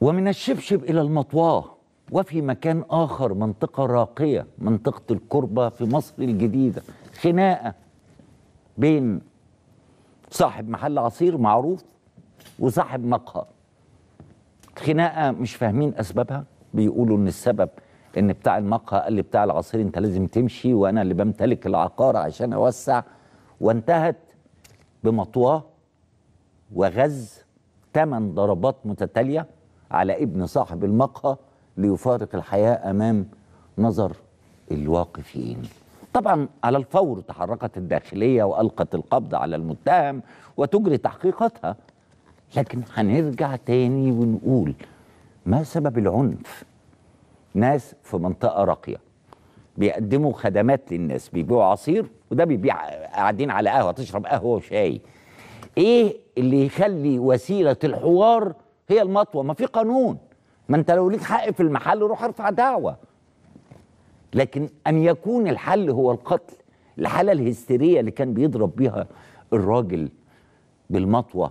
ومن الشبشب إلى المطواه وفي مكان آخر منطقة راقية منطقة الكربة في مصر الجديدة. خناقة بين صاحب محل عصير معروف وصاحب مقهى. خناقة مش فاهمين أسبابها. بيقولوا إن السبب إن بتاع المقهى قال لبتاع العصير أنت لازم تمشي وأنا اللي بمتلك العقار عشان أوسع. وانتهت بمطواه وغز ثمان ضربات متتالية. على ابن صاحب المقهى ليفارق الحياة أمام نظر الواقفين. طبعا على الفور تحركت الداخلية وألقت القبض على المتهم وتجري تحقيقاتها لكن هنرجع تاني ونقول ما سبب العنف؟ ناس في منطقة راقية بيقدموا خدمات للناس بيبيعوا عصير وده بيبيع قاعدين على قهوة تشرب قهوة وشاي. إيه اللي يخلي وسيلة الحوار هي المطوة ما في قانون. ما انت لو ليك حق في المحل روح ارفع دعوة. لكن أن يكون الحل هو القتل الحالة الهستيرية اللي كان بيضرب بيها الراجل بالمطوة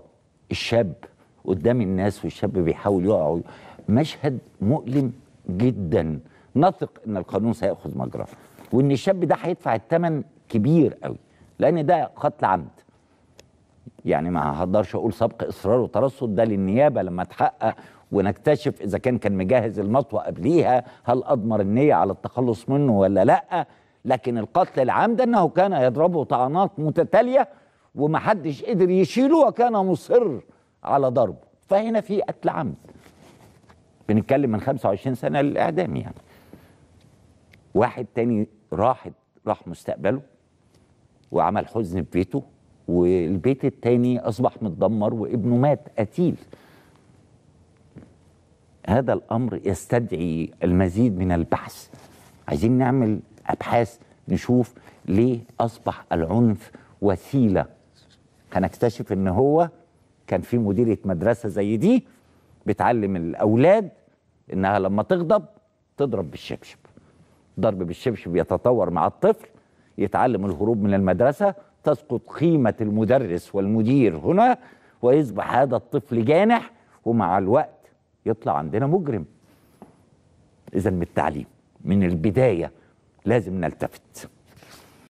الشاب قدام الناس والشاب بيحاول يقع. مشهد مؤلم جدا. نثق إن القانون سيأخذ مجراه. وإن الشاب ده هيدفع الثمن كبير قوي لأن ده قتل عمد. يعني ما هقدرش أقول سبق إصرار وترصد ده للنيابة لما تحقق ونكتشف إذا كان كان مجهز المطوة قبليها هل اضمر النية على التخلص منه ولا لأ؟ لكن القتل العمد إنه كان يضربه طعنات متتالية ومحدش قدر يشيله وكان مصر على ضربه. فهنا في قتل عمد بنتكلم من 25 سنة للإعدام يعني. واحد تاني راح راح مستقبله وعمل حزن في بيته. والبيت التاني أصبح متدمر وابنه مات قتيل. هذا الأمر يستدعي المزيد من البحث. عايزين نعمل أبحاث نشوف ليه أصبح العنف وسيلة. هنكتشف إن هو كان في مديره مدرسة زي دي بتعلم الأولاد إنها لما تغضب تضرب بالشبشب. ضرب بالشبشب يتطور مع الطفل يتعلم الهروب من المدرسة تسقط قيمه المدرس والمدير هنا ويصبح هذا الطفل جانح ومع الوقت يطلع عندنا مجرم. اذا من التعليم من البداية لازم نلتفت.